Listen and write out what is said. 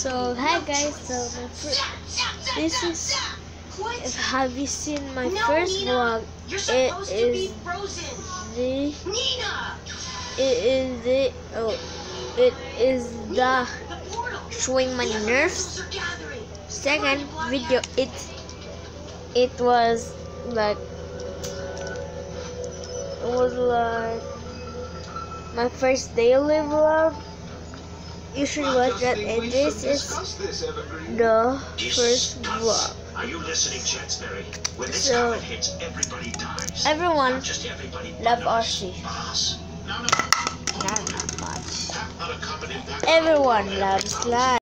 So hi guys, so my this is if have you seen my No, first Nina, vlog? You're supposed to be frozen. the it is the oh it is the showing my The other nerfs animals are gathering. second video. It it was like it was like my first daily vlog. You should watch that, and this is the first vlog. Are you listening, Chansberry? When this So- hits, everybody dies. Everyone Not just everybody. love. RC. Not much. Everyone loves life.